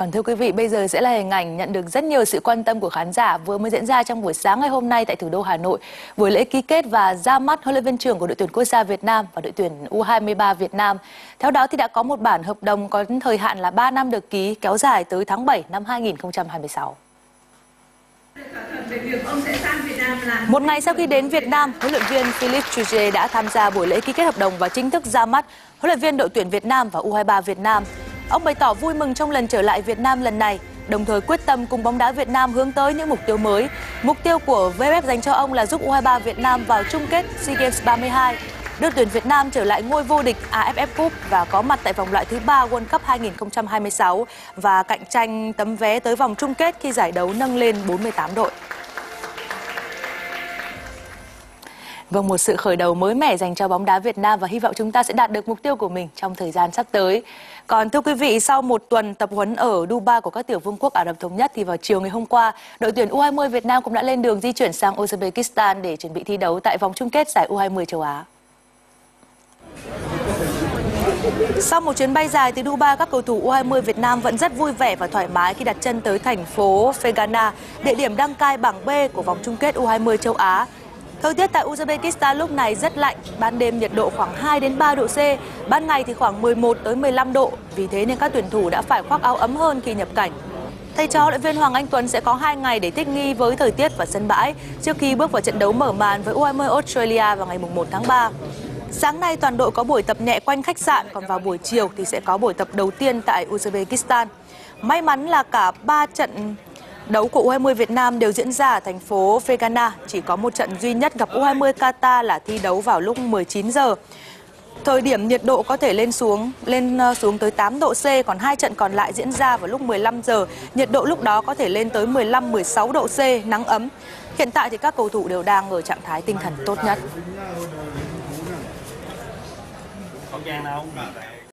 Còn thưa quý vị, bây giờ sẽ là hình ảnh nhận được rất nhiều sự quan tâm của khán giả vừa mới diễn ra trong buổi sáng ngày hôm nay tại thủ đô Hà Nội. Buổi lễ ký kết và ra mắt huấn luyện viên trưởng của đội tuyển quốc gia Việt Nam và đội tuyển U23 Việt Nam. Theo đó thì đã có một bản hợp đồng có thời hạn là 3 năm được ký kéo dài tới tháng 7 năm 2026. Một ngày sau khi đến Việt Nam, huấn luyện viên Philippe Chuje đã tham gia buổi lễ ký kết hợp đồng và chính thức ra mắt huấn luyện viên đội tuyển Việt Nam và U23 Việt Nam. Ông bày tỏ vui mừng trong lần trở lại Việt Nam lần này, đồng thời quyết tâm cùng bóng đá Việt Nam hướng tới những mục tiêu mới. Mục tiêu của VFF dành cho ông là giúp U23 Việt Nam vào chung kết SEA Games 32, đưa tuyển Việt Nam trở lại ngôi vô địch AFF Cup và có mặt tại vòng loại thứ ba World Cup 2026 và cạnh tranh tấm vé tới vòng chung kết khi giải đấu nâng lên 48 đội. Vâng, một sự khởi đầu mới mẻ dành cho bóng đá Việt Nam và hy vọng chúng ta sẽ đạt được mục tiêu của mình trong thời gian sắp tới. Còn thưa quý vị, sau một tuần tập huấn ở Dubai của các tiểu vương quốc Ả Rập Thống Nhất thì vào chiều ngày hôm qua, đội tuyển U20 Việt Nam cũng đã lên đường di chuyển sang Uzbekistan để chuẩn bị thi đấu tại vòng chung kết giải U20 châu Á. Sau một chuyến bay dài từ Dubai, các cầu thủ U20 Việt Nam vẫn rất vui vẻ và thoải mái khi đặt chân tới thành phố Fergana, địa điểm đăng cai bảng B của vòng chung kết U20 châu Á Thời tiết tại Uzbekistan lúc này rất lạnh, ban đêm nhiệt độ khoảng 2 đến 3 độ C, ban ngày thì khoảng 11 tới 15 độ. Vì thế nên các tuyển thủ đã phải khoác áo ấm hơn khi nhập cảnh. Thầy trò huấn luyện viên Hoàng Anh Tuấn sẽ có 2 ngày để thích nghi với thời tiết và sân bãi trước khi bước vào trận đấu mở màn với U20 Australia vào ngày 1 tháng 3. Sáng nay toàn đội có buổi tập nhẹ quanh khách sạn, còn vào buổi chiều thì sẽ có buổi tập đầu tiên tại Uzbekistan. May mắn là cả 3 trận Đấu của U20 Việt Nam đều diễn ra ở thành phố Fergana, chỉ có một trận duy nhất gặp U20 Qatar là thi đấu vào lúc 19 giờ. Thời điểm nhiệt độ có thể lên xuống lên ờ, xuống tới 8 độ C, còn hai trận còn lại diễn ra vào lúc 15 giờ. Nhiệt độ lúc đó có thể lên tới 15 16 độ C, nắng ấm. Hiện tại thì các cầu thủ đều đang ở trạng thái tinh thần tốt nhất. Không gian.